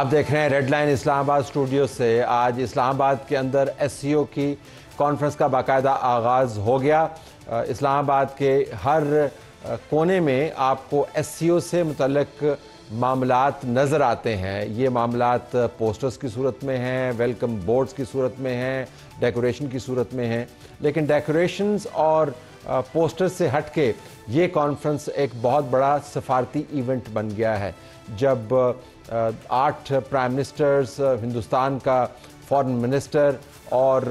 आप देख रहे हैं रेड लाइन इस्लामाबाद स्टूडियो से। आज इस्लामाबाद के अंदर एस की कॉन्फ्रेंस का बाकायदा आगाज़ हो गया। इस्लामाबाद के हर कोने में आपको एस से मुतलक मामलात नज़र आते हैं। ये मामलात पोस्टर्स की सूरत में हैं वेलकम बोर्ड्स की सूरत में हैं डेकोरेशन की सूरत में हैं। लेकिन डेकोरेशंस और पोस्टर्स से हट के ये कॉन्फ्रेंस एक बहुत बड़ा सफारती इवेंट बन गया है। जब आठ प्राइम मिनिस्टर्स हिंदुस्तान का फॉरेन मिनिस्टर और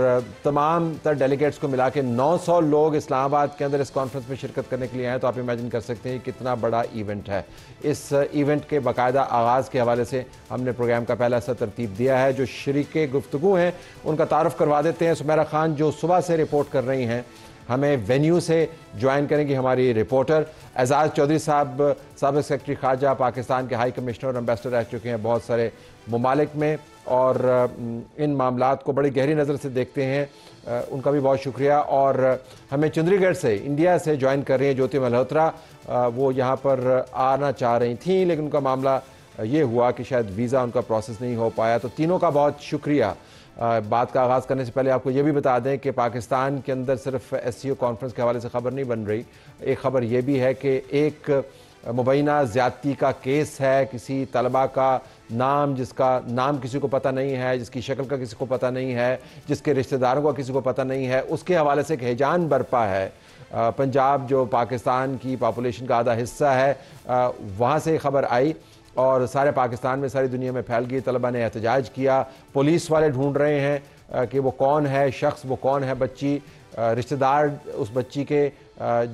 तमाम तर डेलीगेट्स को मिला के 900 लोग इस्लामाबाद के अंदर इस कॉन्फ्रेंस में शिरकत करने के लिए आए तो आप इमेजिन कर सकते हैं कितना बड़ा इवेंट है। इस इवेंट के बाकायदा आगाज़ के हवाले से हमने प्रोग्राम का पहला सा तरतीब दिया है, जो शरीक गुफ्तु हैं, उनका तारफ़ करवा देते हैं। सुमेरा खान जो सुबह से रिपोर्ट कर रही हैं हमें वेन्यू से ज्वाइन करेंगी हमारी रिपोर्टर एजाज चौधरी साहब सबक सेक्रेटरी खारजा, पाकिस्तान के हाई कमिश्नर और एम्बेसडर रह चुके हैं बहुत सारे ममालिक में और इन मामला को बड़ी गहरी नज़र से देखते हैं। उनका भी बहुत शुक्रिया और हमें चंद्रीगढ़ से, इंडिया से ज्वाइन कर रही हैं ज्योति मल्होत्रा। वो यहाँ पर आना चाह रही थी, लेकिन उनका मामला ये हुआ कि शायद वीज़ा उनका प्रोसेस नहीं हो पाया। तो तीनों का बहुत शुक्रिया। बात का आगाज़ करने से पहले आपको ये भी बता दें कि पाकिस्तान के अंदर सिर्फ़ एस सी ओ कॉन्फ्रेंस के हवाले से खबर नहीं बन रही। एक खबर ये भी है कि एक मुबैना ज़्यादती का केस है, किसी तलबा का नाम जिसका नाम किसी को पता नहीं है, जिसकी शक्ल का किसी को पता नहीं है, जिसके रिश्तेदारों का किसी को पता नहीं है, उसके हवाले से एक हिजान बरपा है। पंजाब जो पाकिस्तान की पॉपुलेशन का आधा हिस्सा है वहाँ से खबर आई। और सारे पाकिस्तान में, सारी दुनिया में फैल गई। तलबा ने एहतजाज किया। पुलिस वाले ढूंढ रहे हैं कि वो कौन है, शख्स वो कौन है बच्ची। रिश्तेदार उस बच्ची के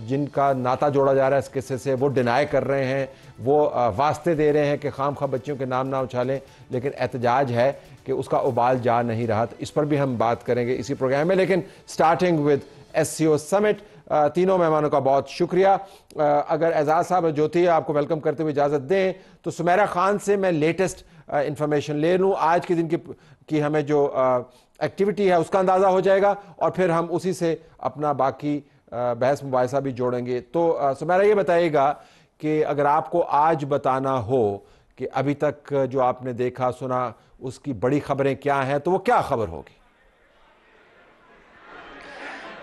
जिनका नाता जोड़ा जा रहा है, इस किस्से से वो डिनाई कर रहे हैं। वो वास्ते दे रहे हैं कि खाम खा बच्चियों के नाम ना उछालें, लेकिन एहतजाज है कि उसका उबाल जा नहीं रहा। इस पर भी हम बात करेंगे इसी प्रोग्राम में। लेकिन स्टार्टिंग विद एस समिट तीनों मेहमानों का बहुत शुक्रिया। अगर एजाज साहब ज्योति आपको वेलकम करते हुए इजाज़त दें तो सुमेरा खान से मैं लेटेस्ट इंफॉर्मेशन ले लूँ। आज के दिन की, की हमें जो एक्टिविटी है उसका अंदाज़ा हो जाएगा और फिर हम उसी से अपना बाकी बहस मुबासा भी जोड़ेंगे। तो सुमेरा ये बताइएगा कि अगर आपको आज बताना हो कि अभी तक जो आपने देखा सुना उसकी बड़ी खबरें क्या हैं तो वो क्या खबर होगी?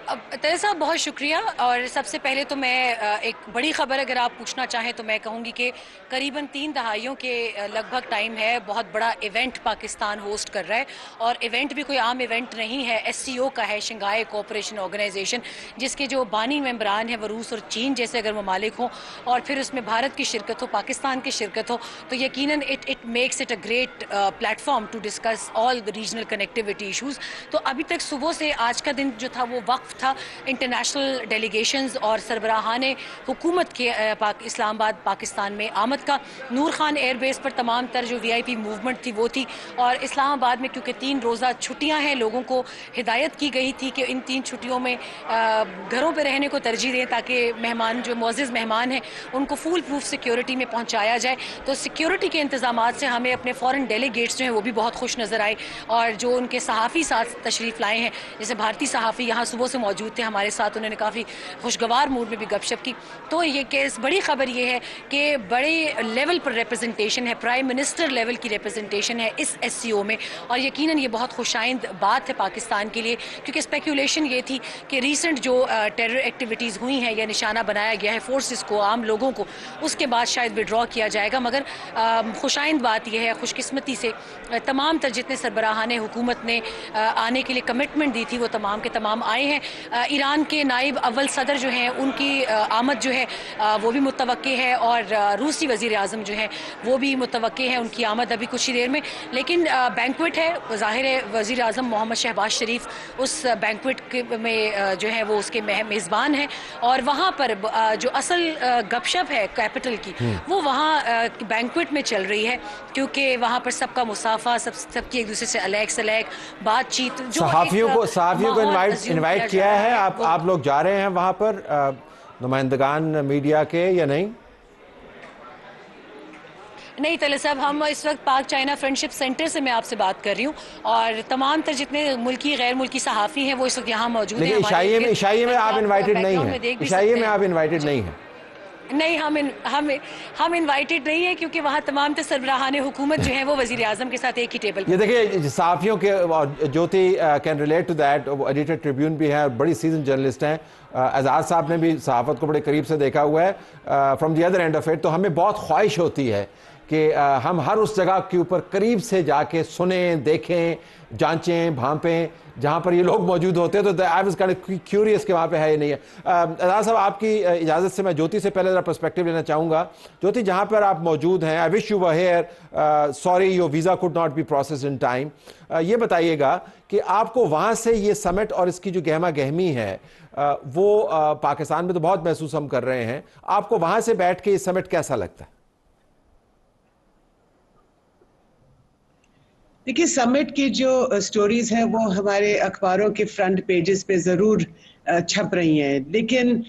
तय साहब, बहुत शुक्रिया। और सबसे पहले तो मैं एक बड़ी खबर अगर आप पूछना चाहें तो मैं कहूँगी कि करीबन तीन दहाइयों के लगभग टाइम है, बहुत बड़ा इवेंट पाकिस्तान होस्ट कर रहा है। और इवेंट भी कोई आम इवेंट नहीं है। एससीओ का है शंघाई कोऑपरेशन ऑर्गेनाइजेशन जिसके जो बानी मेम्बरान हैं, वो रूस और चीन जैसे अगर ममालिक हों, और फिर उसमें भारत की शिरकत हो, पाकिस्तान की शिरकत हो तो यकीन it it makes it a great platform to discuss all regional connectivity issues तो अभी तक सुबह से आज का दिन जो था, वो वक्फ था। इंटरनेशनल डेलीगेशंस और सरबराहान हुकूमत के पाक, इस्लामाबाद पाकिस्तान में आमद का। नूर खान एयरबेस पर तमाम तर जो वी आई पी मूवमेंट थी वो थी। और इस्लामाबाद में क्योंकि तीन रोज़ा छुट्टियाँ हैं लोगों को हिदायत की गई थी कि इन तीन छुट्टियों में घरों पर रहने को तरजीह दें ताकि मेहमान जो मोज़ मेहमान हैं उनको फुल प्रूफ सिक्योरिटी में पहुँचाया जाए। तो सिक्योरिटी के इंतज़ाम से हमें अपने फ़ॉरन डेलीगेट्स जो हैं वो भी बहुत खुश नज़र आए। और जो उनके सहाफ़ी साथ तशरीफ़ लाए हैं जैसे भारतीय सहाफ़ी यहाँ सुबह से मौजूद थे हमारे साथ। उन्होंने काफ़ी खुशगवार मूड में भी गपशप की। तो ये केस बड़ी खबर ये है कि बड़े लेवल पर रिप्रेजेंटेशन है प्राइम मिनिस्टर लेवल की रिप्रेजेंटेशन है इस एससीओ में। और यकीन ये बहुत खुशाइंद बात है पाकिस्तान के लिए, क्योंकि स्पेकुलेशन ये थी कि रिसेंट जो टेरर एक्टिविटीज़ हुई हैं, या निशाना बनाया गया है फोर्सेस को, आम लोगों को, उसके बाद शायद विड्रॉ किया जाएगा। मगर खुशाइंद बात यह है, खुशकस्मती से तमाम तर जितने सरबराहान हुकूमत ने आने के लिए कमिटमेंट दी थी, वो तमाम के तमाम आए हैं। ईरान के नायब अव्वल सदर जो हैं उनकी आमद जो है वो भी मुतव है और रूसी वज़ी अजम जो है वो भी मुतव है उनकी आमद अभी कुछ ही देर में लेकिन बैंकवेट है ज़ाहिर है वज़ी अजम मोहम्मद शहबाज शरीफ उस बैंकवेट में जो है वो उसके मेज़बान हैं और वहाँ पर जो असल गपशप है कैपिटल की हम्म। वो वहाँ बैंकवेट में चल रही है क्योंकि वहाँ पर सबका मुसाफा सब सबकी एक दूसरे से अलग सलैक बातचीत जो सहाफ़ियों को सहाफ़ियों को इनवाइट इनवाइट किया है? आप आप लोग जा रहे हैं वहाँ पर नुमाइंदगान मीडिया के या नहीं? नहीं तले साहब हम इस वक्त पाक चाइना फ्रेंडशिप सेंटर से मैं आपसे बात कर रही हूँ और तमाम तर जितने मुल्की गैर मुल्की सहाफ़ी हैं वो इस वक्त यहाँ मौजूद हैं इशाइये में इशाइये में आप इन्वाइटेड नहीं हैं। इशाइये में आप इन्वाइटेड नहीं हैं। नहीं हम इन, हम हम इनवाइटेड नहीं है क्योंकि वहाँ तमाम सरबराहान हुकूमत जो है वो वज़ीर आज़म के साथ एक ही टेबल ये देखिए सहाफ़ियों के Jyoti can relate to that editor Tribune भी है बड़ी सीज़न जर्नलिस्ट हैं। आज़ाद साहब ने भी सहाफ़त को बड़े करीब से देखा हुआ है। From the other end of it तो हमें बहुत ख्वाहिश होती है कि हम हर उस जगह के ऊपर करीब से जाके सुने, देखें, जांचें, भांपें, जहाँ पर ये लोग मौजूद होते हैं। तो आई वॉज़ क्यूरियस कि वहाँ पे है या नहीं है। अदार साहब, आपकी इजाज़त से मैं ज्योति से पहले ज़रा परस्पेक्टिव लेना चाहूँगा। ज्योति, जहाँ पर आप मौजूद हैं I wish you here sorry your visa could not be process in time ये बताइएगा कि आपको वहाँ से ये समिट और इसकी जो गहमा गहमी है वो पाकिस्तान में तो बहुत महसूस हम कर रहे हैं। आपको वहाँ से बैठ के ये समिट कैसा लगता है? देखिए समिट की जो स्टोरीज हैं, वो हमारे अखबारों के फ्रंट पेजेस पे ज़रूर छप रही हैं। लेकिन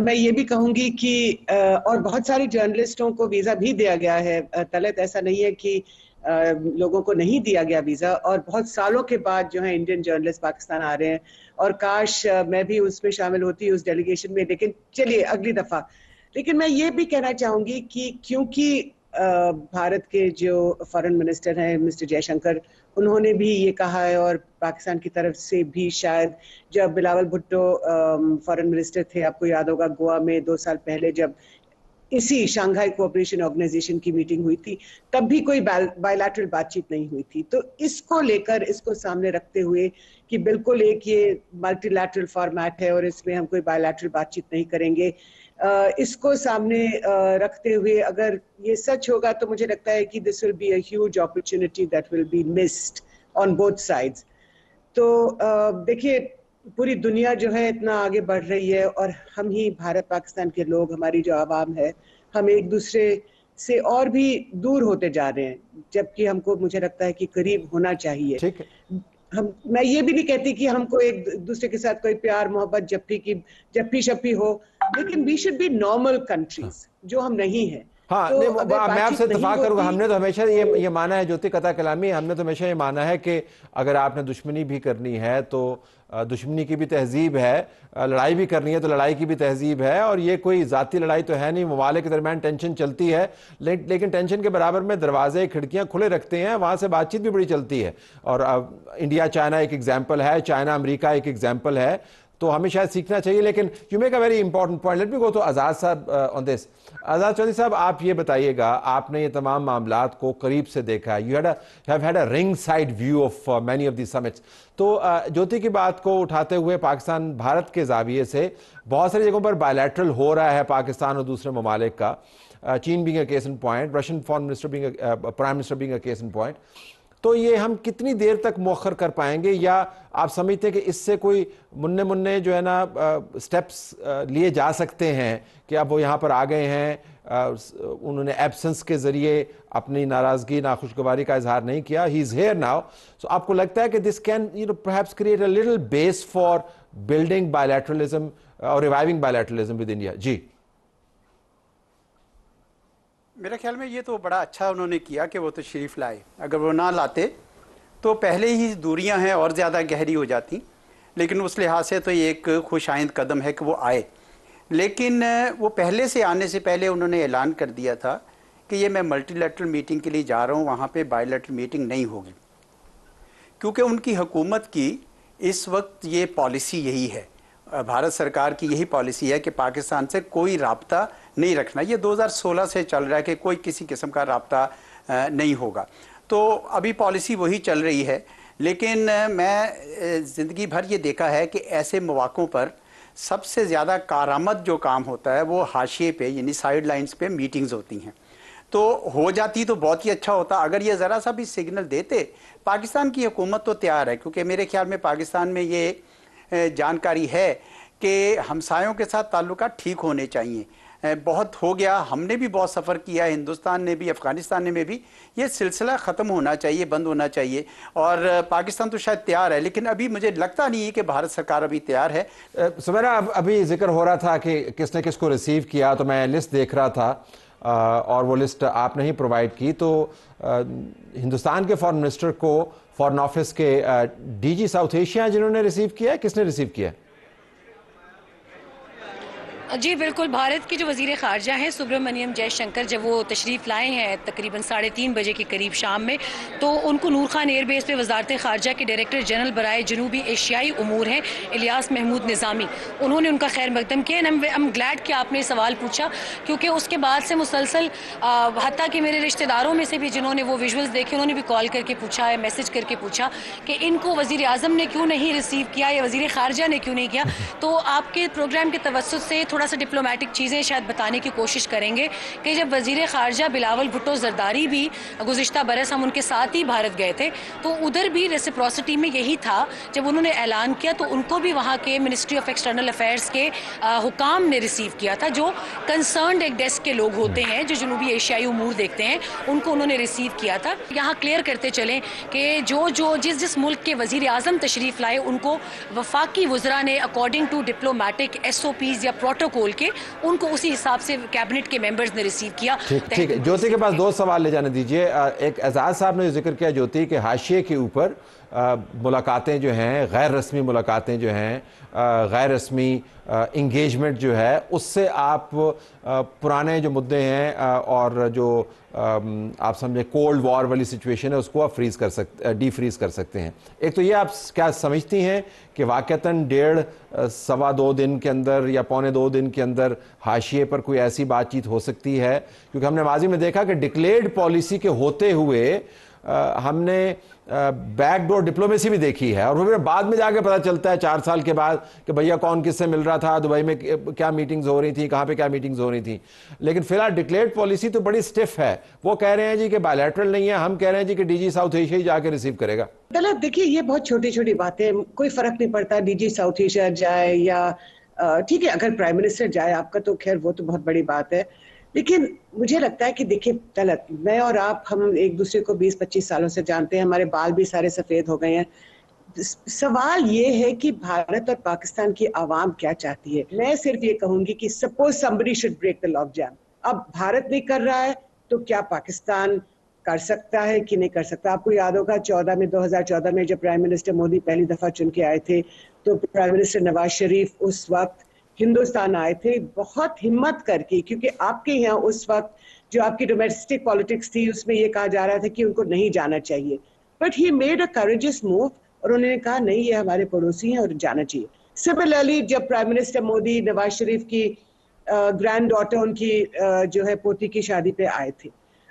मैं ये भी कहूँगी कि और बहुत सारे जर्नलिस्टों को वीज़ा भी दिया गया है। तलत ऐसा नहीं है कि लोगों को नहीं दिया गया वीज़ा और बहुत सालों के बाद जो है इंडियन जर्नलिस्ट पाकिस्तान आ रहे हैं। और काश मैं भी उसमें शामिल होती, उस डेलीगेशन में। लेकिन चलिए, अगली दफ़ा। लेकिन मैं ये भी कहना चाहूँगी कि क्योंकि भारत के जो फॉरेन मिनिस्टर हैं मिस्टर जयशंकर उन्होंने भी ये कहा है और पाकिस्तान की तरफ़ से भी शायद जब बिलावल भुट्टो फॉरेन मिनिस्टर थे, आपको याद होगा गोवा में दो साल पहले जब इसी शंघाई कोऑपरेशन ऑर्गेनाइजेशन की मीटिंग हुई थी, तब भी कोई बायलैटरल बातचीत नहीं हुई थी। तो इसको लेकर, इसको सामने रखते हुए कि बिल्कुल एक ये मल्टीलैटरल फॉर्मेट है और इसमें हम कोई बायलैटरल बातचीत नहीं करेंगे। इसको सामने रखते हुए अगर ये सच होगा तो मुझे लगता है कि this will be an opportunity that will be missed on both sides तो देखिए पूरी दुनिया जो है इतना आगे बढ़ रही है और हम ही भारत पाकिस्तान के लोग हमारी जो आवाम है हम एक दूसरे से और भी दूर होते जा रहे हैं जबकि हमको मुझे लगता है कि करीब होना चाहिए। ठीक है। हम मैं ये भी नहीं कहती कि हमको एक दूसरे के साथ कोई प्यार मोहब्बत जप्पी की जप्पी शप्पी हो लेकिन we should be normal countries जो हम नहीं है। हाँ तो मैं आपसे इतफाक करूँगा हमने तो हमेशा ये ये माना है ज्योति कथा कलामी हमने तो हमेशा ये माना है कि अगर आपने दुश्मनी भी करनी है तो दुश्मनी की भी तहजीब है लड़ाई भी करनी है तो लड़ाई की भी तहजीब है और ये कोई ज़ाती लड़ाई तो है नहीं ममालिक के दरमियान टेंशन चलती है ले, लेकिन टेंशन के बराबर में दरवाजे खिड़कियाँ खुले रखते हैं वहाँ से बातचीत भी बड़ी चलती है। और इंडिया चाइना एक एग्ज़ाम्पल है चाइना अमरीका एक एग्ज़ाम्पल है तो हमें शायद सीखना चाहिए लेकिन you make a very important point let me go तो आज़ाद साहब ऑन दिस आज़ाद चौधरी साहब आप ये बताइएगा आपने ये तमाम मामला को करीब से देखा है। You had have had a ringside view of many of the summits तो uh, ज्योति की बात को उठाते हुए पाकिस्तान भारत के जाविये से बहुत सारी जगहों पर बायलैटरल हो रहा है पाकिस्तान और दूसरे ममालिक का। चीन being a case in point Russian foreign minister prime minister being a case in point तो ये हम कितनी देर तक मौखर कर पाएँगे? या आप समझते हैं कि इससे कोई मुन्ने मुन्ने जो है ना स्टेप्स लिए जा सकते हैं कि अब वो यहाँ पर आ गए हैं उन्होंने एब्सेंस के ज़रिए अपनी नाराज़गी, नाखुशगवारी का इजहार नहीं किया। He is here now so आपको लगता है कि this can you know perhaps create a little base for building bilateralism और reviving bilateralism with India ji. मेरे ख्याल में ये तो बड़ा अच्छा उन्होंने किया कि वो तो शरीफ लाए। अगर वो ना लाते तो पहले ही दूरियाँ हैं और ज़्यादा गहरी हो जाती। लेकिन उस लिहाज से तो ये एक खुश आइंद कदम है कि वो आए। लेकिन, वो पहले से आने से पहले उन्होंने ऐलान कर दिया था कि ये मैं मल्टीलेटरल मीटिंग के लिए जा रहा हूँ, वहाँ पे बायोलेटरल मीटिंग नहीं होगी। क्योंकि उनकी हुकूमत की इस वक्त ये पॉलिसी यही है। भारत सरकार की यही पॉलिसी है कि पाकिस्तान से कोई रबता नहीं रखना। ये 2016 से चल रहा है कि कोई किसी किस्म का रबता नहीं होगा। तो अभी पॉलिसी वही चल रही है, लेकिन मैं ज़िंदगी भर ये देखा है कि ऐसे मौक़ों पर सबसे ज़्यादा कारामद जो काम होता है वो हाशिए पे, यानी साइड लाइन्स पे मीटिंग्स होती हैं। तो हो जाती तो बहुत ही अच्छा होता, अगर ये ज़रा सा भी सिग्नल देते, पाकिस्तान की हुकूमत तो तैयार है, क्योंकि मेरे ख्याल में पाकिस्तान में ये जानकारी है कि हमसायों के साथ ताल्लुक ठीक होने चाहिए। बहुत हो गया। हमने भी बहुत सफ़र किया, हिंदुस्तान ने भी, अफ़गानिस्तान ने में भी। ये सिलसिला ख़त्म होना चाहिए, बंद होना चाहिए। और पाकिस्तान तो शायद तैयार है, लेकिन अभी मुझे लगता नहीं है कि भारत सरकार अभी तैयार है। सवेरा अभी ज़िक्र हो रहा था कि किसने किसको रिसीव किया तो मैं लिस्ट देख रहा था। और वो लिस्ट आपने ही प्रोवाइड की तो हिंदुस्तान के फॉरेन मिनिस्टर को फॉरेन ऑफ़िस के डीजी साउथ एशिया जिन्होंने रिसीव किया है, किसने रिसीव किया है? जी बिल्कुल। भारत के जो वज़ीर खारजा हैं सुब्रमण्यम जयशंकर जब वो तशरीफ़ लाए हैं तकरीबन साढ़े तीन बजे के करीब शाम में तो उनको नूर खान एयरबेस पे वजारत खारजा के डायरेक्टर जनरल बरए जनूबी एशियाई उमूर हैं इलियास महमूद निज़ामी। उन्होंने उनका खैर मकदम किया। एम एम ग्लैड कि आपने सवाल पूछा क्योंकि उसके बाद से मुसलसल हती कि मेरे रिश्तेदारों में से भी जिन्होंने वो विजुअल्स देखे उन्होंने भी कॉल करके पूछा है मैसेज करके पूछा कि इनको वज़ी अजम ने क्यों नहीं रिसीव किया या वज़ी खारजा ने क्यों नहीं किया? तो आपके प्रोग्राम के तवसत से थोड़ा सा डिप्लोमेटिक चीज़ें शायद बताने की कोशिश करेंगे कि जब वज़ीर खारजा बिलावल भुट्टो जरदारी भी गुजशत बरस हम उनके साथ ही भारत गए थे तो उधर भी रेसिप्रोसिटी में यही था। जब उन्होंने ऐलान किया तो उनको भी वहाँ के मिनिस्ट्री ऑफ़ एक्सटर्नल अफेयर्स के हुकाम ने रिसीव किया था, जो कंसर्न एक डेस्क के लोग होते हैं, जो जनूबी एशियाई उमूर देखते हैं, उनको उन्होंने रिसीव किया था। यहाँ क्लियर करते चलें कि जो जो, जिस जिस मुल्क के वज़ीर अजम तशरीफ़ लाए, उनको वफाकी वजरा ने according to diplomatic S O Ps या प्रोटोकॉल के उनको उसी हिसाब से कैबिनेट के मेंबर्स ने रिसीव किया। ठीक है। ज्योति के पास दो सवाल ले जाने दीजिए। एक एजाज साहब ने ज़िक्र किया ज्योति के हाशिए के ऊपर। मुलाकातें जो हैं गैर रस्मी मुलाकातें जो हैं गैर रस्मी इंगेजमेंट जो है, उससे आप पुराने जो मुद्दे हैं और जो आप समझे कोल्ड वॉर वाली सिचुएशन है, उसको आप फ्रीज कर सकते डी फ्रीज कर सकते हैं। एक तो ये आप क्या समझती हैं कि वाक़ता डेढ़ सवा दो दिन के अंदर या पौने दो दिन के अंदर हाशिए पर कोई ऐसी बातचीत हो सकती है? क्योंकि हमने माजी में देखा कि डिक्लेयर्ड पॉलिसी के होते हुए हमने बैकडोर डिप्लोमेसी भी देखी है। और फिर बाद में जाके पता चलता है, चार साल के बाद कि भैया कौन किससे मिल रहा था, दुबई में क्या मीटिंग्स हो रही थी, कहाँ पे क्या मीटिंग्स हो रही थी। लेकिन फ़िलहाल डिक्लेयर्ड पॉलिसी तो बड़ी स्टिफ है। वो कह रहे हैं जी कि बायलैटरल नहीं है, हम कह रहे हैं जी कि डीजी साउथ एशिया ही जाके रिसीव करेगा। देखिए, ये बहुत छोटी छोटी बातें कोई फ़र्क नहीं पड़ता डीजी साउथ एशिया जाए या ठीक है, अगर प्राइम मिनिस्टर जाए आपका तो खैर वो तो बहुत बड़ी बात है। लेकिन मुझे लगता है कि देखिए, गलत। मैं और आप, हम एक दूसरे को 20-25 सालों से जानते हैं, हमारे बाल भी सारे सफ़ेद हो गए हैं। सवाल ये है कि भारत और पाकिस्तान की आवाम क्या चाहती है? मैं सिर्फ़ ये कहूँगी कि suppose somebody should break the lock jam अब भारत नहीं कर रहा है तो क्या पाकिस्तान कर सकता है कि नहीं कर सकता? आपको याद होगा, चौदह में 2014 में जब प्राइम मिनिस्टर मोदी पहली दफ़ा चुन के आए थे तो प्राइम मिनिस्टर नवाज़ शरीफ उस वक्त हिंदुस्तान आए थे, बहुत हिम्मत करके, क्योंकि आपके यहाँ उस वक्त जो आपकी डोमेस्टिक पॉलिटिक्स थी, उसमें ये कहा जा रहा था कि उनको नहीं जाना चाहिए। But he made a courageous move और उन्होंने कहा, नहीं, ये हमारे पड़ोसी हैं और जाना चाहिए। सिमिलरली जब प्राइम मिनिस्टर मोदी नवाज़ शरीफ की ग्रैंड डॉटर उनकी जो है, पोती की शादी पे आए थे।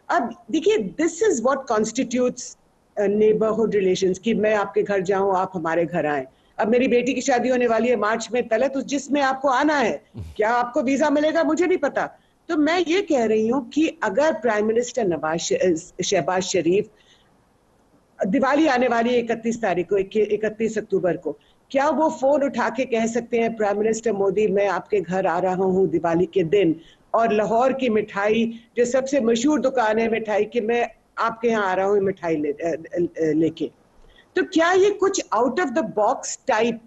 अब देखिए this is what constitutes neighbourhood relations कि मैं आपके घर जाऊँ, आप हमारे घर आए। अब मेरी बेटी की शादी होने वाली है मार्च में तलत उस जिसमें आपको आना है, क्या आपको वीज़ा मिलेगा, मुझे नहीं पता। तो मैं ये कह रही हूँ कि अगर प्राइम मिनिस्टर नवाज़ शहबाज शरीफ दिवाली आने वाली है इकतीस तारीख को इकतीस अक्टूबर को, क्या वो फ़ोन उठा के कह सकते हैं प्राइम मिनिस्टर मोदी, मैं आपके घर आ रहा हूँ दिवाली के दिन, और लाहौर की मिठाई, जो सबसे मशहूर दुकान है मिठाई की, मैं आपके यहाँ आ रहा हूँ मिठाई लेके। ले तो क्या ये कुछ out of the box type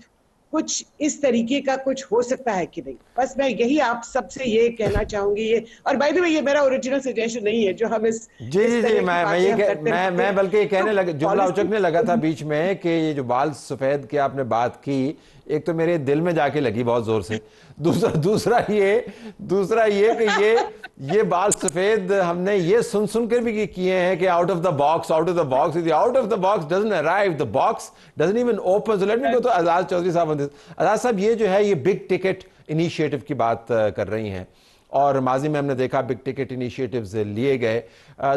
कुछ इस तरीके का कुछ हो सकता है कि नहीं? बस मैं यही आप सबसे ये कहना चाहूँगी ये। और बाय द वे ये मेरा ओरिजिनल सजेशन नहीं है जो हम इस जी इस जी जी मैं मैं ये मैं मैं बल्कि ये कहने तो लगा जुमला उचकने लगा था बीच में कि ये जो बाल सफ़ेद की आपने बात की एक तो मेरे दिल में जाके लगी बहुत ज़ोर से। दूसरा दूसरा ये दूसरा ये कि ये ये बाल सफ़ेद हमने ये सुन सुन कर भी किए हैं कि out of the box out of the box out of the box doesn't arrive the box doesn't even open so let me go तो आज़ाद चौधरी साहब आज़ाद साहब, ये जो है, ये बिग टिकट इनिशिएटिव की बात कर रही हैं। और माजी में हमने देखा बिग टिकट इनिशिएटिव्स लिए गए।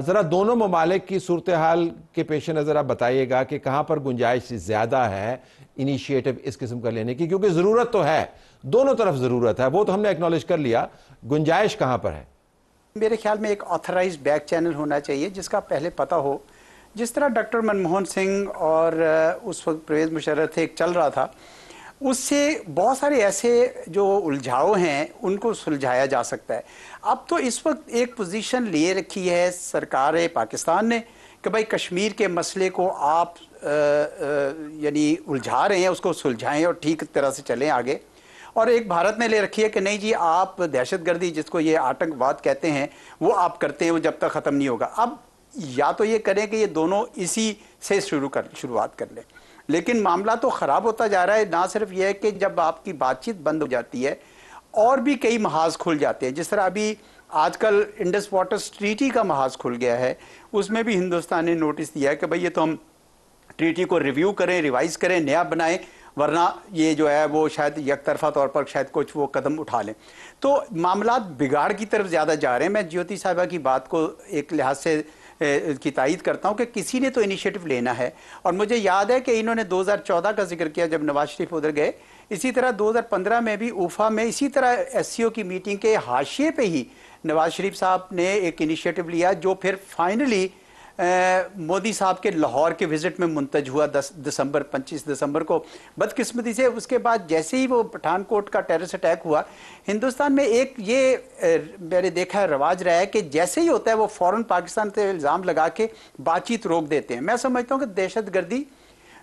ज़रा दोनों ममालिक की सूरत हाल के पेश नज़र आप बताइएगा कि कहाँ पर गुंजाइश ज़्यादा है इनिशिएटिव इस किस्म का लेने की, क्योंकि ज़रूरत तो है। दोनों तरफ़ ज़रूरत है। वो तो हमने एक्नॉलेज कर लिया। गुंजाइश कहाँ पर है? मेरे ख्याल में एक ऑथराइज बैक चैनल होना चाहिए, जिसका पहले पता हो। जिस तरह डॉक्टर मनमोहन सिंह और उस वक्त परवेज मुशर्रफ एक चल रहा था, उससे बहुत सारे ऐसे जो उलझाव हैं, उनको सुलझाया जा सकता है। अब तो इस वक्त एक पोजीशन लिए रखी है सरकार, पाकिस्तान ने, कि भाई कश्मीर के मसले को आप यानी उलझा रहे हैं, उसको सुलझाएँ और ठीक तरह से चलें आगे। और एक भारत ने ले रखी है कि नहीं जी, आप दहशत गर्दी जिसको ये आतंकवाद कहते हैं, वो आप करते हैं, वो जब तक ख़त्म नहीं होगा। अब या तो ये करें कि ये दोनों इसी से शुरू कर, शुरुआत कर लें। लेकिन मामला तो ख़राब होता जा रहा है, ना सिर्फ़ यह है कि जब आपकी बातचीत बंद हो जाती है, और भी कई महाज खुल जाते हैं। जिस तरह अभी आजकल इंडस वाटर ट्रीटी का महाज खुल गया है, उसमें भी हिंदुस्तान ने नोटिस दिया है कि भाई ये तो हम ट्रीटी को रिव्यू करें, रिवाइज करें, नया बनाएँ वरना ये जो है वो शायद एक तरफा तौर पर शायद कुछ वो कदम उठा लें। तो मामला बिगाड़ की तरफ़ ज़्यादा जा रहे हैं। मैं ज्योति साहिबा की बात को एक लिहाज से की तायद करता हूँ कि किसी ने तो इनिशिएटिव लेना है। और मुझे याद है कि इन्होंने 2014 का ज़िक्र किया जब नवाज़ शरीफ उधर गए। इसी तरह 2015 में भी उफा में इसी तरह एससीओ की मीटिंग के हाशिए पे ही नवाज़ शरीफ साहब ने एक इनिशिएटिव लिया, जो फिर फाइनली मोदी साहब के लाहौर के विज़िट में मुंतज हुआ दस दिसंबर 25 दिसंबर को। बदकिस्मती से उसके बाद जैसे ही वो पठानकोट का टेररिस्ट अटैक हुआ, हिंदुस्तान में एक ये मैंने देखा है, रवाज रहा है कि जैसे ही होता है वो फ़ौरन पाकिस्तान से इल्ज़ाम लगा के बातचीत रोक देते हैं। मैं समझता हूँ कि दहशत गर्दी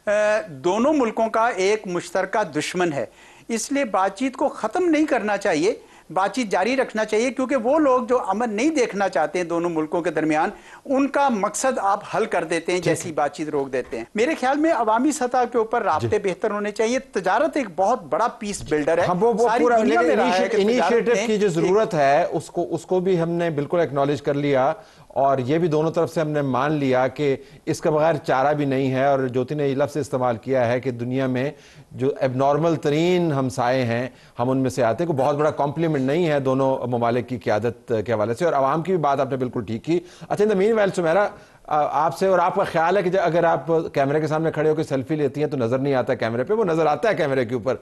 दोनों मुल्कों का एक मुश्तर दुश्मन है। इसलिए बातचीत को ख़त्म नहीं करना चाहिए। बातचीत जारी रखना चाहिए क्योंकि वो लोग जो अमन नहीं देखना चाहते हैं दोनों मुल्कों के दरमियान उनका मकसद आप हल कर देते हैं जैसी बातचीत रोक देते हैं। मेरे ख्याल में अवामी सतह के ऊपर रबते बेहतर होने चाहिए। तजारत एक बहुत बड़ा पीस बिल्डर है। हाँ, वो, वो पूरा इनिशिएटिव की जो ज़रूरत है उसको उसको भी हमने बिल्कुल एक्नोलेज कर लिया। और ये भी दोनों तरफ़ से हमने मान लिया कि इसके बगैर चारा भी नहीं है और ज्योति ने लफ्ज़ इस्तेमाल किया है कि दुनिया में जो एबनॉर्मल तरीन हमसाए हैं, हम उनमें से आते हैं। को बहुत बड़ा कॉम्प्लीमेंट नहीं है दोनों ममालिक की क्यादत के हवाले से और आवाम की भी बात आपने बिल्कुल ठीक की। अच्छा in the mean well Sumera आपसे और आपका ख्याल है कि अगर आप कैमरे के सामने खड़े होकर सेल्फी लेती हैं तो नज़र नहीं आता कैमरे पे वो नज़र आता है कैमरे के ऊपर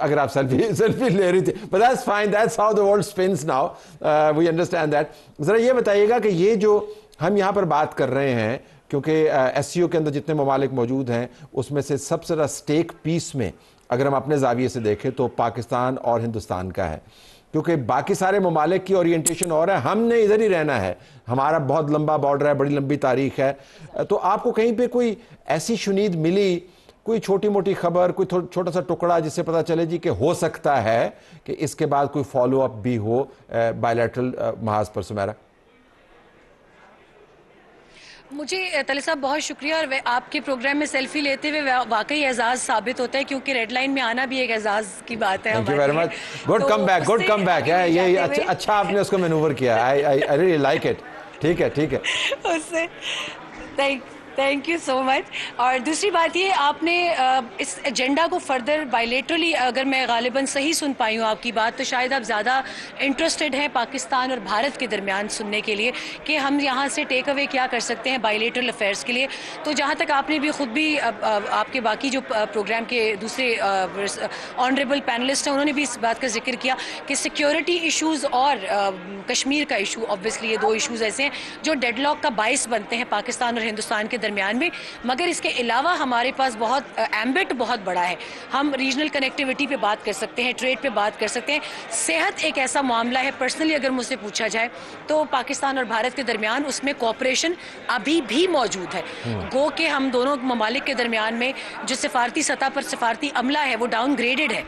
अगर आप सेल्फी सेल्फी ले रही थी। But that's fine that's how the world spins now we understand that ज़रा ये बताइएगा कि ये जो हम यहाँ पर बात कर रहे हैं क्योंकि एस uh, के अंदर जितने ममालिक मौजूद हैं उसमें से सबसे ज़्यादा स्टेक पीस में अगर हम अपने जाविये से देखें तो पाकिस्तान और हिंदुस्तान का है। क्योंकि बाकी सारे ममालिक की ओरिएंटेशन और है, हमने इधर ही रहना है। हमारा बहुत लंबा बॉर्डर है, बड़ी लंबी तारीख है। तो आपको कहीं पे कोई ऐसी शुनीद मिली, कोई छोटी मोटी खबर, कोई छोटा सा टुकड़ा जिससे पता चले जी कि हो सकता है कि इसके बाद कोई फॉलो अप भी हो बायोलेटरल महाज पर सुमेरा मुझे तले साहब बहुत शुक्रिया और आपके प्रोग्राम में सेल्फी लेते हुए वाकई एजाज साबित होता है क्योंकि रेड लाइन में आना भी एक एजाज की बात है thank you very much good come back good come back है ये अच्छा, अच्छा आपने उसको मैनूवर किया. I I really like it ठीक है ठीक है. उससे thank thank you so much और दूसरी बात ये, आपने इस एजेंडा को फर्दर बायलेटरली अगर मैं गालिबा सही सुन पाई हूँ आपकी बात तो शायद आप ज़्यादा इंटरेस्टेड हैं पाकिस्तान और भारत के दरमियान सुनने के लिए कि हम यहाँ से टेक अवे क्या कर सकते हैं बायलेटरल अफेयर्स के लिए। तो जहाँ तक आपने भी खुद भी आपके बाकी जो प्रोग्राम के दूसरे ऑनरेबल पैनलिस्ट हैं, उन्होंने भी इस बात का ज़िक्र किया कि सिक्योरिटी इशूज़ और कश्मीर का इशू ऑब्वियसली ये दो इशूज़ ऐसे हैं, जो डेडलॉक का बायस बनते हैं पाकिस्तान और हिंदुस्तान के दरमियान। में। मगर इसके अलावा हमारे पास बहुत एम्बिट बहुत बड़ा है। हम रीजनल कनेक्टिविटी पे बात कर सकते हैं ट्रेड पे बात कर सकते हैं। सेहत एक ऐसा मामला है पर्सनली अगर मुझसे पूछा जाए तो पाकिस्तान और भारत के दरमियान उसमें कॉपरेशन अभी भी मौजूद है। हम्म। गो के हम दोनों ममालिक के दरमियान में जो सिफारती सतह पर सिफारती अमला है वो डाउन ग्रेडेड है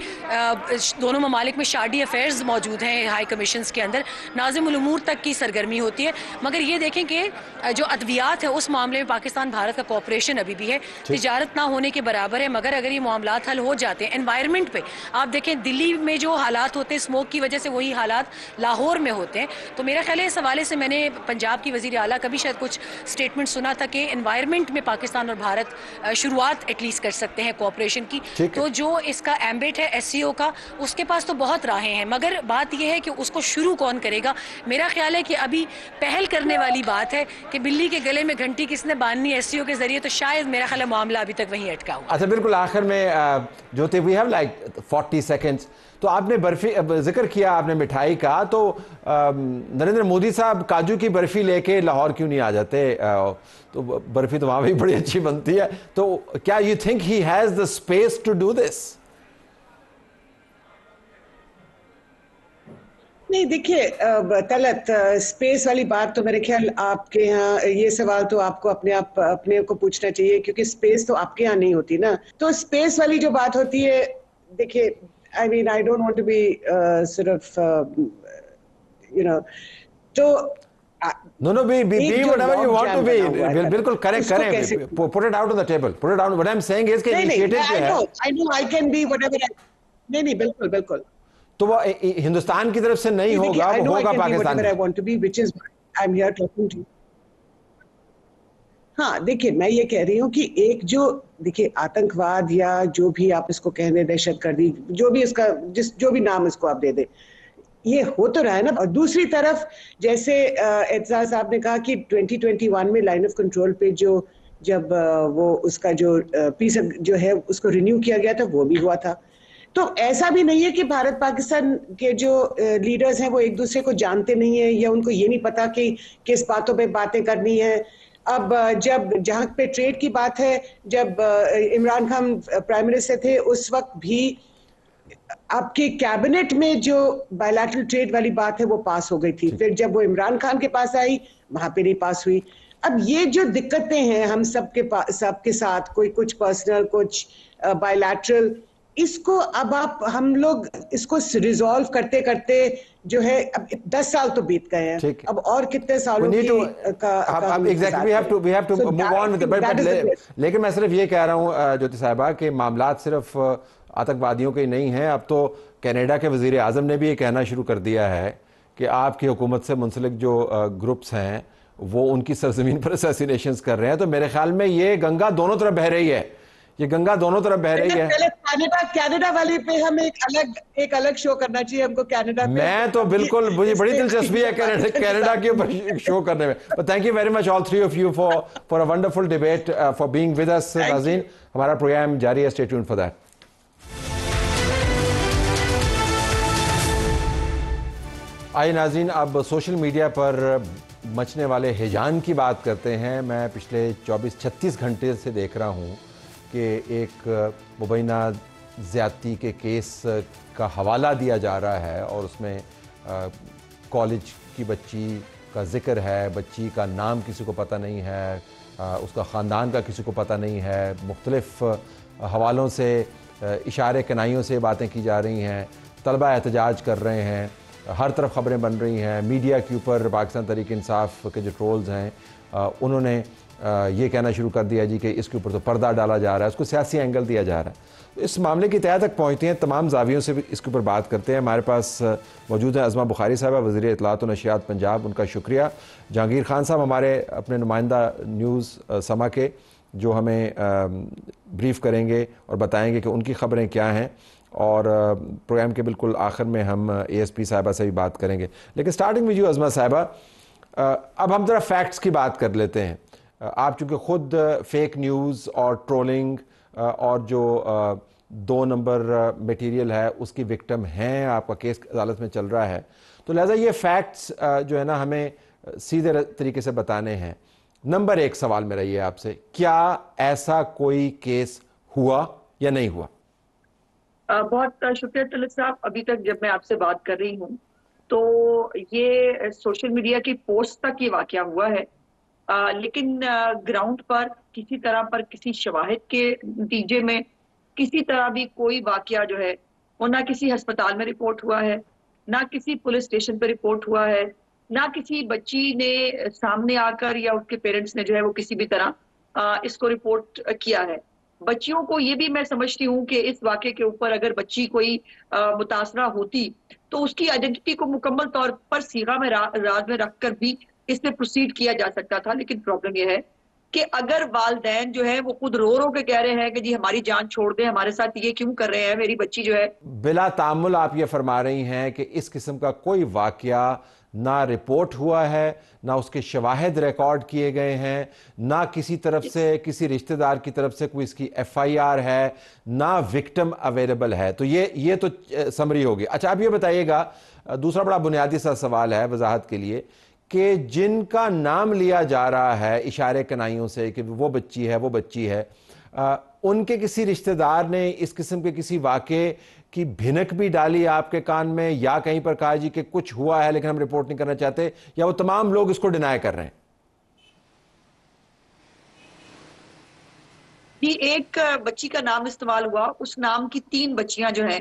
दोनों ममालिक में शार्डी अफेयर्स मौजूद हैं हाई कमीशन के अंदर। नाजिमूर तक की सरगर्मी होती है। मगर ये देखें कि जो अद्वियात है उस मामले में पाकिस्तान पाकिस्तान भारत का कॉपरेशन अभी भी है। तजारत ना होने के बराबर है मगर अगर ये मामला हल हो जाते हैं एनवायरमेंट पे आप देखें दिल्ली में जो हालात होते हैं स्मोक की वजह से वही हालात लाहौर में होते हैं। तो मेरा ख्याल है इस हवाले से मैंने पंजाब की वजी अला का भी शायद कुछ स्टेटमेंट सुना था कि एनवायरमेंट में पाकिस्तान और भारत शुरुआत एटलीस्ट कर सकते हैं कॉपरेशन की। तो जो इसका एम्बेट है एससीओ का उसके पास तो बहुत राहें हैं मगर बात यह है कि उसको शुरू कौन करेगा? मेरा ख्याल है कि अभी पहल करने वाली बात है कि बिल्ली के गले में घंटी किसने बांधनी एस के ज़रिए तो शायद मेरा ख्याल मामला अभी तक वहीं अटका हुआ। अच्छा बिल्कुल, आखिर में जो थे we have like forty seconds तो आपने बर्फ़ी ज़िक्र किया, आपने मिठाई का तो नरेंद्र मोदी साहब काजू की बर्फ़ी लेके लाहौर क्यों नहीं आ जाते? तो बर्फ़ी तो वहाँ भी बड़ी अच्छी बनती है। तो क्या you think he has the space to do this नहीं देखिए तलत स्पेस वाली बात तो मेरे ख्याल आपके यहाँ ये सवाल तो आपको अपने आप अपने को पूछना चाहिए क्योंकि स्पेस तो आपके यहाँ नहीं होती ना तो स्पेस वाली जो बात होती है देखिए I mean I don't want to be सिर्फ़ यू नो तो No, no, be, be, be whatever you want to be. बिल्कुल करेक्ट करें. Put it out on the table. Put it out. What I'm saying is कि initiative जो है. I know, I know, I can be whatever. नहीं नहीं बिल्कुल बिल्कुल तो वो हिंदुस्तान की तरफ़ से नहीं होगा वो होगा पाकिस्तान हाँ देखिए मैं ये कह रही हूँ कि एक जो देखिए आतंकवाद या जो भी आप इसको कहने दहशत कर दी जो भी इसका जिस जो भी नाम इसको आप दे दें ये हो तो रहा है ना? और दूसरी तरफ़ जैसे एजाज साहब ने कहा कि 2021 में लाइन ऑफ़ कंट्रोल पे जो जब वो उसका जो पीस जो है उसको रिन्यू किया गया था वो भी हुआ था। तो ऐसा भी नहीं है कि भारत पाकिस्तान के जो लीडर्स हैं वो एक दूसरे को जानते नहीं है या उनको ये नहीं पता कि किस बातों पे बातें करनी है। अब जब जहाँ पे ट्रेड की बात है जब इमरान खान प्राइम मिनिस्टर थे उस वक्त भी आपके कैबिनेट में जो बायोलैटरल ट्रेड वाली बात है वो पास हो गई थी। फिर जब वो इमरान खान के पास आई वहाँ पे नहीं पास हुई। अब ये जो दिक्कतें हैं हम सबके पास सबके साथ कोई कुछ पर्सनल कुछ बायोलैटरल इसको अब आप हम लोग इसको रिजॉल्व करते करते जो है अब दस साल तो बीत गए हैं। अब और कितने सालों की का, लेकिन मैं सिर्फ़ ये कह रहा हूँ ज्योति साहबा कि मामला सिर्फ़ आतंकवादियों के नहीं हैं। अब तो कनाडा के वज़ीर आज़म ने भी ये कहना शुरू कर दिया है कि आपकी हुकूमत से मुंसलिक जो ग्रुप्स हैं वो उनकी सरजमीन पर असैसिनेशन कर रहे हैं। तो मेरे ख्याल में ये गंगा दोनों तरफ़ बह रही है। ये गंगा दोनों तरफ़ बह रही है। कनाडा कनाडा वाले पे हम एक अलग एक अलग शो करना चाहिए हमको कनाडा मैं तो बिल्कुल मुझे बड़ी दिलचस्पी है कनाडा के ऊपर शो करने में। But thank you very much all three of you for for a wonderful debate for being with us नाजीन हमारा प्रोग्राम जारी है स्टे ट्यून्ड फॉर दैट आइए नाजीन अब सोशल मीडिया पर मचने वाले हिजान की बात करते हैं। मैं पिछले 24-36 घंटे से देख रहा हूँ। कि एक मुबैना ज़्यादती के केस का हवाला दिया जा रहा है और उसमें कॉलेज की बच्ची का ज़िक्र है बच्ची का नाम किसी को पता नहीं है आ, उसका ख़ानदान का किसी को पता नहीं है मुख्तलफ़ हवालों से इशारे कनाइयों से बातें की जा रही हैं तलबा एहतजाज कर रहे हैं हर तरफ़ खबरें बन रही हैं मीडिया के ऊपर पाकिस्तान तरीक इंसाफ के जो ट्रोल्स हैं उन्होंने ये कहना शुरू कर दिया जी कि इसके ऊपर तो पर्दा डाला जा रहा है, उसको सियासी एंगल दिया जा रहा है। तो इस मामले की तय तक पहुँचते हैं, तमाम जावियों से भी इसके ऊपर बात करते हैं। हमारे पास मौजूद हैं अजमा बुखारी साहबा वजी इतलात नशियात पंजाब, उनका शुक्रिया। जहांगीर खान साहब हमारे अपने नुमाइंदा न्यूज़ समा के, जो हमें ब्रीफ करेंगे और बताएँगे कि उनकी ख़बरें क्या हैं। और प्रोग्राम के बिल्कुल आखिर में हम ए एस पी साहिबा से भी बात करेंगे। लेकिन स्टार्टिंग में जो अजमा साहिबा अब हम ज़रा फैक्ट्स की बात कर लेते हैं। आप चूँकि ख़ुद फेक न्यूज़ और ट्रोलिंग और जो दो नंबर मटेरियल है, उसकी विक्टम हैं, आपका केस अदालत में चल रहा है। तो लिहाजा ये फैक्ट्स जो है ना, हमें सीधे तरीके से बताने हैं। नंबर एक सवाल मेरा ये आपसे, क्या ऐसा कोई केस हुआ या नहीं हुआ? बहुत शुक्रिया तलक साहब, अभी तक जब मैं आपसे बात कर रही हूँ तो ये सोशल मीडिया की पोस्ट तक ये वाक्य हुआ है। लेकिन ग्राउंड पर किसी तरह पर किसी शवाहिद के नतीजे में किसी तरह भी कोई वाक्य जो है वो ना किसी अस्पताल में रिपोर्ट हुआ है ना किसी पुलिस स्टेशन पर रिपोर्ट हुआ है ना किसी बच्ची ने सामने आकर या उसके पेरेंट्स ने जो है वो किसी भी तरह इसको रिपोर्ट किया है। बच्चियों को ये भी मैं समझती हूँ कि इस वाक्य के ऊपर अगर बच्ची कोई मुतासरा होती तो उसकी आइडेंटिटी को मुकम्मल तौर पर सीगा में रा, राज में रखकर भी इसमें प्रोसीड किया जा सकता था, लेकिन प्रॉब्लम यह है कि अगर वालदेन जो है, वो खुद रो रो के कह रहे हैं कि जी हमारी जान छोड़ दे, हमारे साथ ये क्यों कर रहे हैं, मेरी बच्ची जो है। बिला तामुल, आप ये फरमा रही हैं कि इस किस्म का कोई वाक्य ना रिपोर्ट हुआ है, ना उसके शवाहद रिकॉर्ड किए गए हैं, ना किसी तरफ़ से, किसी रिश्तेदार की तरफ़ से कोई इसकी एफआईआर है, ना विक्टिम अवेलेबल है। तो ये ये तो समरी होगी। अच्छा आप ये बताइएगा दूसरा बड़ा बुनियादी सा सवाल है वजाहत के लिए कि जिनका नाम लिया जा रहा है इशारे कनाइयों से कि वो बच्ची है वो बच्ची है आ, उनके किसी रिश्तेदार ने इस किस्म के किसी वाक़े की भिनक भी डाली आपके कान में या कहीं पर कहा जी कि कुछ हुआ है लेकिन हम रिपोर्ट नहीं करना चाहते या वो तमाम लोग इसको डिनाई कर रहे हैं? जी एक बच्ची का नाम इस्तेमाल हुआ उस नाम की तीन बच्चियाँ जो हैं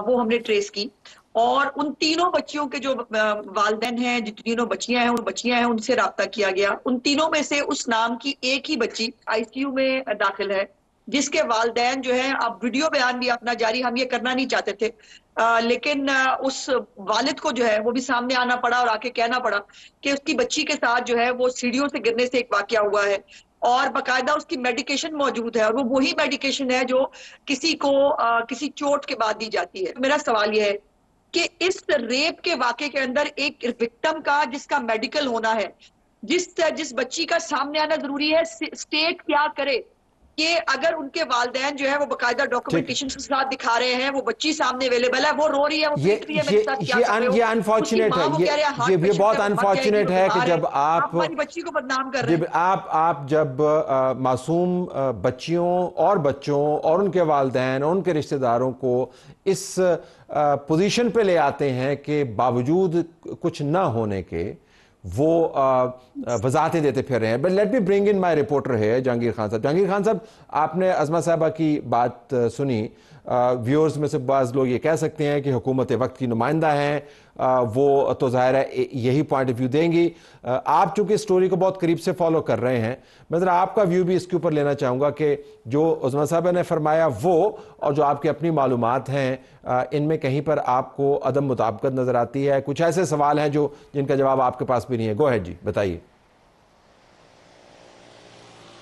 वो हमने ट्रेस की। और उन तीनों बच्चियों के जो वालदेन हैं जो तीनों बच्चियाँ हैं उन बच्चियाँ हैं उनसे रबता किया गया। उन तीनों में से उस नाम की एक ही बच्ची आईसीयू में दाखिल है जिसके वालदेन जो है अब वीडियो बयान भी अपना जारी हम ये करना नहीं चाहते थे। आ, लेकिन आ, उस वालिद को जो है वो भी सामने आना पड़ा और आके कहना पड़ा कि उसकी बच्ची के साथ जो है वो सीढ़ियों से गिरने से एक वाक्य हुआ है। और बकायदा उसकी मेडिकेशन मौजूद है और वो वही मेडिकेशन है जो किसी को आ, किसी चोट के बाद दी जाती है। मेरा सवाल यह है कि इस रेप के वाक्य के अंदर एक विक्टम का, जिसका मेडिकल होना है, जिस जिस बच्ची का सामने आना ज़रूरी है स्टेट क्या करे कि अगर उनके वालदेन जो है वो बाकायदा डॉक्यूमेंटेशन के साथ दिखा रहे हैं वो बच्ची सामने अवेलेबल है वो रो रही है वो ये रही है ये ये, अन, ये अनफॉर्चुनेट है ये ये, ये बहुत अनफॉर्चुनेट है कि जब आप बच्ची को बदनाम कर रहे हैं। आप आप जब मासूम बच्चियों और बच्चों और उनके वालदेन और उनके रिश्तेदारों को इस पोजीशन पे ले आते हैं कि बावजूद कुछ ना होने के वो वजाहतें देते फिर रहे हैं। But let me bring in my reporter है जहांगीर खान साहब। जहांगीर खान साहब, आपने अजमा साहबा की बात सुनी। व्यूअर्स में से बाज़ लोग ये कह सकते हैं कि हुकूमत वक्त की नुमाइंदा हैं। वो तो ज़ाहिर है यही पॉइंट ऑफ़ व्यू देंगी। आप चूँकि स्टोरी को बहुत करीब से फॉलो कर रहे हैं, मैं ज़रा आपका व्यू भी इसके ऊपर लेना चाहूँगा कि जो उजमा साहब ने फरमाया वो और जो आपकी अपनी मालूम हैं इनमें कहीं पर आपको अदम मुताबकत नज़र आती है। कुछ ऐसे सवाल हैं जो जिनका जवाब आपके पास भी नहीं है। गो है जी, बताइए।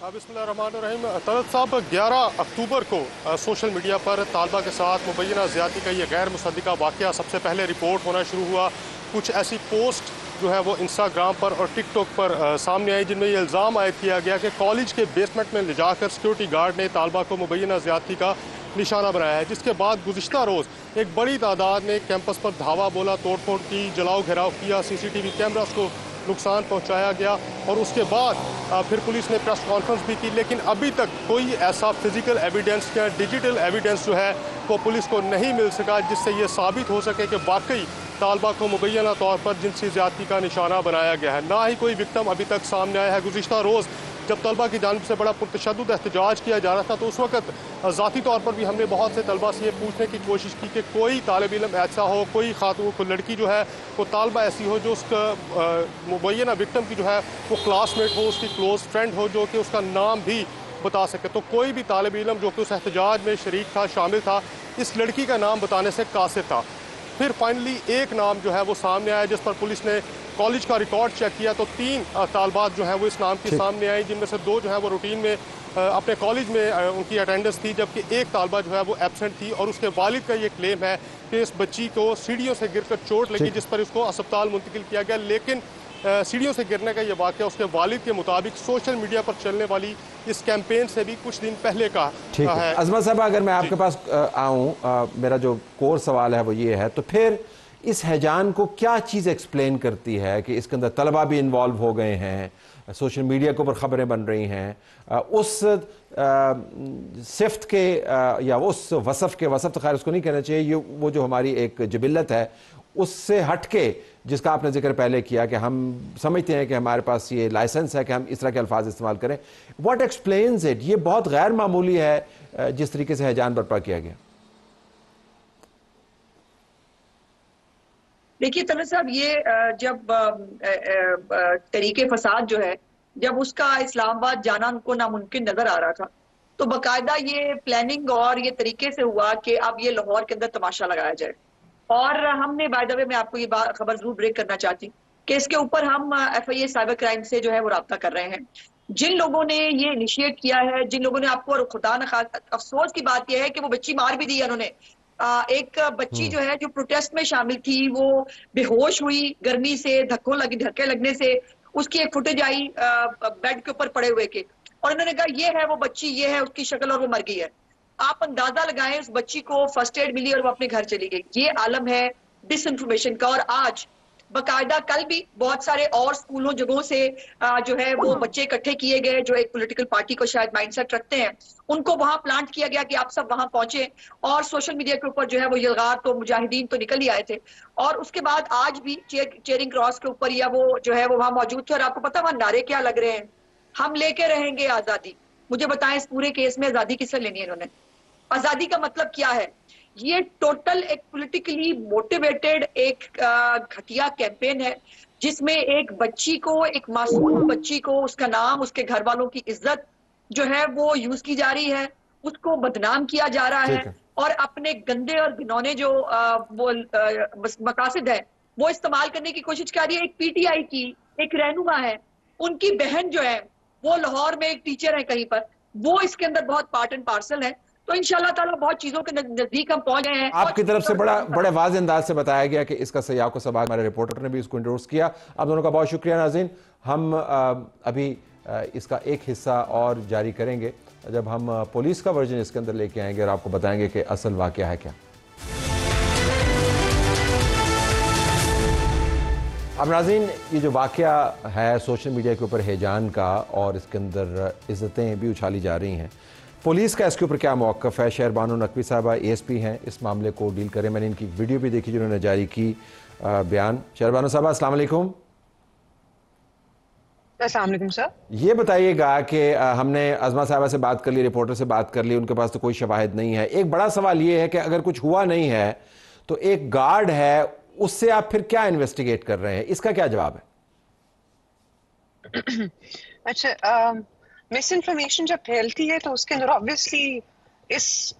बिस्मिल्लाहिर्रहमानिर्रहीम। तलत साहब 11 अक्टूबर को सोशल मीडिया पर तालबा के साथ मुबैना ज़्यादा का ये गैर मुसदा वाक़ सबसे पहले रिपोर्ट होना शुरू हुआ। कुछ ऐसी पोस्ट जो है वो इंस्टाग्राम पर और टिकटॉक पर आ, सामने आई जिनमें ये इल्ज़ाम आयद किया गया कि कॉलेज के बेसमेंट में ले जाकर सिक्योरिटी गार्ड ने तालबा को मुबैना ज़्यादती का निशाना बनाया है जिसके बाद गुजशत रोज़ एक बड़ी तादाद ने कैंपस पर धावा बोला तोड़ फोड़ की जलाओ घेराव किया सी सी टी वी कैमरास को नुकसान पहुँचाया गया और उसके बाद फिर पुलिस ने प्रेस कॉन्फ्रेंस भी की। लेकिन अभी तक कोई ऐसा फ़िज़िकल एविडेंस या डिजिटल एविडेंस जो है, वो पुलिस को नहीं मिल सका, जिससे ये साबित हो सके कि वाकई तालबा को मुबैना तौर पर जिनसी ज्यादती का निशाना बनाया गया है। ना ही कोई विक्टम अभी तक सामने आया है। गुजशत रोज़ जब तलबा की जानब से बड़ा पुरतशद एहतजाज किया जा रहा था तो उस वक्त ज़ाती तौर पर भी हमने बहुत से तलबा से ये पूछने की कोशिश की कि कोई तालब इलम ऐसा हो, कोई खातून, कोई लड़की जो है, वो तालबा ऐसी हो जो उसका मुबैना विक्टम की जो है, वो क्लासमेट हो, उसकी क्लोज फ्रेंड हो, जो कि उसका नाम भी बता सके। तो कोई भी तालब इलम जो कि उस एहतजाज में शरीक था, शामिल था, इस लड़की का नाम बताने से कासिर था। फिर फाइनली एक नाम जो है वो सामने आया, जिस पर पुलिस ने कॉलेज का रिकॉर्ड चेक किया तो तीन तालबात जो है वो इस नाम के सामने आई जिनमें से दो जो है वो रूटीन में अपने कॉलेज में उनकी अटेंडेंस थी जबकि एक तालबा जो है वो एबसेंट थी और उसके वालिद का ये क्लेम है कि इस बच्ची को सीढ़ियों से गिरकर चोट लगी जिस पर उसको अस्पताल मुंतकिल किया गया। लेकिन सीढ़ियों से गिरने का ये वाक्य उसके वालिद के मुताबिक सोशल मीडिया पर चलने वाली इस कैंपेन से भी कुछ दिन पहले का ठीक है। अजमत साहब अगर मैं आपके पास आऊँ मेरा जो कोर सवाल है वो ये है तो फिर इस हैजान को क्या चीज़ एक्सप्लेन करती है कि इसके अंदर तलबा भी इन्वॉल्व हो गए हैं सोशल मीडिया के ऊपर ख़बरें बन रही हैं उस सिफ्त के या उस वसफ़ के, वसफ़ तो खैर उसको नहीं कहना चाहिए, ये वो जो हमारी एक जबिलत है, उससे हट के जिसका आपने ज़िक्र पहले किया कि हम समझते हैं कि हमारे पास ये लाइसेंस है कि हम इस तरह के अल्फाज इस्तेमाल करें। वॉट एक्सप्लेन्स इट ये बहुत गैर मामूली है जिस तरीके से हैजान बर्पा किया गया। देखिए तलत साहब, ये जब तरीके फसाद जो है, जब उसका इस्लामाबाद जाना उनको नामुमकिन नज़र आ रहा था तो बाकायदा ये प्लानिंग और ये तरीके से हुआ कि अब ये लाहौर के अंदर तमाशा लगाया जाए। और हमने बाय द वे मैं आपको ये खबर ज़रूर ब्रेक करना चाहती कि इसके ऊपर हम F I A cyber crime से जो है वो रब्ता कर रहे हैं। जिन लोगों ने ये इनिशिएट किया है, जिन लोगों ने आपको और खुदा न खास, अफसोस की बात यह है कि वो बच्ची मार भी दी है उन्होंने। एक बच्ची हम्म। जो है जो प्रोटेस्ट में शामिल थी वो बेहोश हुई गर्मी से धक्कों लगी धक्के लगने से उसकी एक फुटेज आई बेड के ऊपर पड़े हुए के। और उन्होंने कहा ये है वो बच्ची ये है उसकी शक्ल और वो मर गई है। आप अंदाज़ा लगाएँ उस बच्ची को फ़र्स्ट एड मिली और वो अपने घर चली गई। ये आलम है डिस का और आज बाकायदा कल भी बहुत सारे और स्कूलों जगहों से जो है वो बच्चे इकट्ठे किए गए जो एक पॉलिटिकल पार्टी को शायद माइंडसेट रखते हैं उनको वहाँ प्लांट किया गया कि आप सब वहाँ पहुँचे और सोशल मीडिया के ऊपर जो है वो यलगार तो मुजाहिदीन तो निकल ही आए थे। और उसके बाद आज भी चेयर, चेयरिंग क्रॉस के ऊपर या वो जो है वो वहाँ मौजूद थे और आपको पता वहाँ नारे क्या लग रहे हैं? हम लेके रहेंगे आज़ादी। मुझे बताएँ इस पूरे केस में आज़ादी किससे लेनी है इन्होंने? आज़ादी का मतलब क्या है? ये टोटल एक पॉलिटिकली मोटिवेटेड एक घटिया कैंपेन है जिसमें एक बच्ची को एक मासूम बच्ची को उसका नाम उसके घर वालों की इज़्ज़त जो है वो यूज़ की जा रही है उसको बदनाम किया जा रहा है, और अपने गंदे और घिनौने जो आ, वो मकासद है वो इस्तेमाल करने की कोशिश कर रही है। एक पीटीआई की एक रहनुमा है उनकी बहन जो है वो लाहौर में एक टीचर है कहीं पर वो इसके अंदर बहुत पार्ट एंड पार्सल है। तो इंशाल्लाह ताला बहुत चीज़ों के नज़दीक हम पहुँच गए हैं। आपकी तरफ़ से बड़ा बड़े वाज अंदाज से बताया गया कि इसका सयाह को सवाल हमारे रिपोर्टर ने भी इसको इंट्रोड्यूस किया। आप दोनों का बहुत शुक्रिया नाजिन हम अभी इसका एक हिस्सा और जारी करेंगे। जब हम पुलिस का वर्जन इसके अंदर लेके आएँगे और आपको बताएँगे कि असल वाक़ है क्या। अब नाजीन ये जो वाक़ है सोशल मीडिया के ऊपर हैजान का और इसके अंदर इज़्ज़तें भी उछाली जा रही हैं। पुलिस का इसके ऊपर क्या मौक़ है? शहर बानो नकवी साहबा ए एस पी हैं इस मामले को डील करें। मैंने इनकी वीडियो भी देखी जिन्होंने जारी की बयान। शहरबानो साहबा असलकुम सर। ये बताइएगा कि हमने अजमा साहबा से बात कर ली रिपोर्टर से बात कर ली उनके पास तो कोई शवाहद नहीं है। एक बड़ा सवाल ये है कि अगर कुछ हुआ नहीं है तो एक गार्ड है उससे आप फिर क्या इन्वेस्टिगेट कर रहे हैं? इसका क्या जवाब है? अच्छा मिस इन्फॉर्मेशन जब फैलती है तो उसके अंदर ऑब्वियसली इस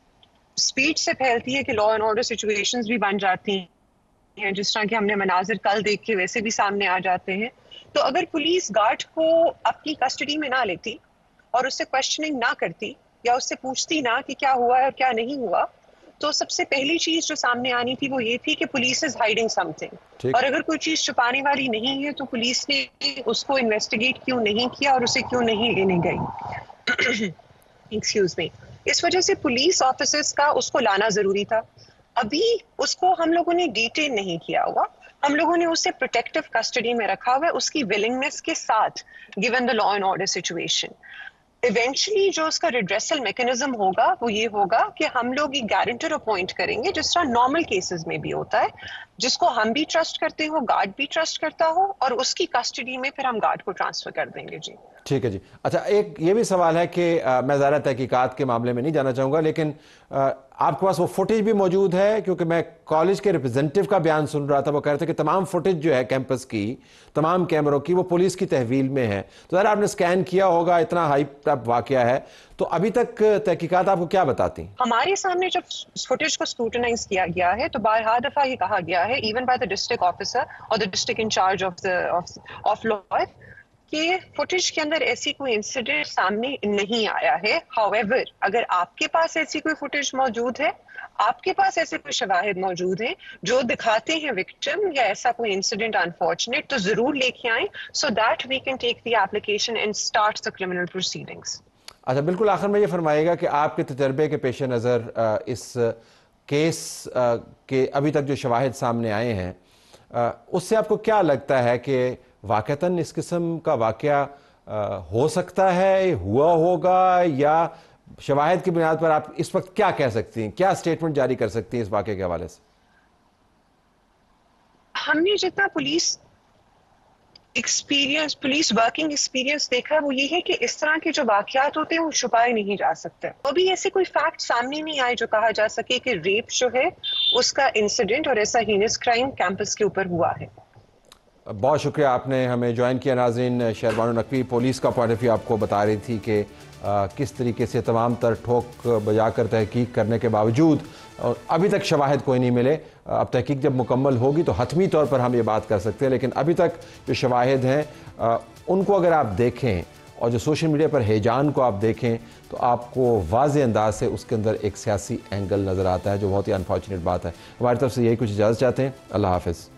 स्पीड से फैलती है कि लॉ एंड ऑर्डर सिचुएशंस भी बन जाती हैं, जिस तरह के हमने मनाजिर कल देख के वैसे भी सामने आ जाते हैं। तो अगर पुलिस गार्ड को अपनी कस्टडी में ना लेती और उससे क्वेश्चनिंग ना करती या उससे पूछती ना कि क्या हुआ है और क्या नहीं हुआ तो सबसे पहली चीज़ जो सामने आनी थी वो ये थी कि पुलिस इज़ हाइडिंग समथिंग और अगर कोई चीज़ छुपाने वाली नहीं है तो पुलिस ने उसको इन्वेस्टिगेट क्यों नहीं किया और उसे क्यों नहीं लेने गई? एक्सक्यूज मी इस वजह से पुलिस ऑफिसर्स का उसको लाना ज़रूरी था। अभी उसको हम लोगों ने डिटेन नहीं किया हुआ। हम लोगों ने उसे प्रोटेक्टिव कस्टडी में रखा हुआ है उसकी विलिंगनेस के साथ given the law and order situation eventually जो उसका रिड्रेसल मैकेनिज्म होगा वो ये होगा कि हम लोग एक गारंटर अपॉइंट करेंगे जिस तरह नॉर्मल केसेस में भी होता है जिसको हम भी ट्रस्ट करते हो गार्ड भी ट्रस्ट करता हो और उसकी कस्टडी में फिर हम गार्ड को ट्रांसफ़र कर देंगे जी। ठीक है जी। अच्छा एक ये भी सवाल है कि आ, मैं ज़्यादा तहकीकत के मामले में नहीं जाना चाहूँगा लेकिन आ, आपके पास वो फुटेज भी मौजूद है, क्योंकि मैं कॉलेज के रिप्रेजेंटेटिव का बयान सुन रहा था। वो कह रहे थे कि तमाम फुटेज जो है कैंपस की, तमाम कैमरों की, वो पुलिस की तहवील में है। तो ज़रा आपने स्कैन किया होगा, इतना हाई वाक़ है। तो अभी तक तहकीकात आपको क्या बताती? हमारे सामने जब फुटेज को स्क्रूटनाइज किया गया है तो बारहा दफ़ा ये कहा गया है even by the district officer और the district incharge of the of law कि फुटेज के अंदर ऐसी कोई इंसिडेंट सामने नहीं आया है। हाउएवर अगर आपके पास ऐसी कोई फुटेज मौजूद है, आपके पास ऐसे कोई शवाहद मौजूद हैं जो दिखाते हैं विक्टिम या ऐसा कोई इंसिडेंट अनफॉर्चुनेट तो ज़रूर लेके आए। So that we can take the application and start the criminal proceedings अच्छा बिल्कुल आखिर में ये फरमाएगा कि आपके तजर्बे के पेश नज़र इस केस के अभी तक जो शवाहद सामने आए हैं उससे आपको क्या लगता है कि वाक़ता इस किस्म का वाक़ हो सकता है, हुआ होगा, या शवाहद की बुनियाद पर आप इस वक्त क्या कह सकती हैं? क्या स्टेटमेंट जारी कर सकती हैं इस वाक़े के हवाले से? हमने जितना police experience police working experience देखा है, वो ये है कि इस तरह के जो वाकयात होते हैं, वो छुपाए नहीं जा सकते। अभी ऐसे कोई फैक्ट सामने नहीं आए जो कहा जा सके कि रेप जो है, उसका इंसिडेंट और ऐसा हीनस क्राइम कैंपस के ऊपर हुआ है। बहुत शुक्रिया आपने हमें ज्वाइन किया, नाजरीन। शहरबानो नकवी पुलिस का पॉइंट ऑफ़ व्यू आपको बता रही थी कि किस तरीके से तमाम तर ठोक बजा कर तहकीक करने के बावजूद, और अभी तक शवाहद कोई नहीं मिले। अब तहकीक जब मुकम्मल होगी तो हतमी तौर पर हम ये बात कर सकते हैं, लेकिन अभी तक जो शवाहद हैं उनको अगर आप देखें और जो सोशल मीडिया पर हैजान को आप देखें तो आपको वाज अंदाज से उसके अंदर एक सियासी एंगल नज़र आता है, जो बहुत ही अनफॉर्चुनेट बात है। हमारी तरफ़ से यही कुछ इजाज़त चाहते हैं। अल्लाह हाफिज़।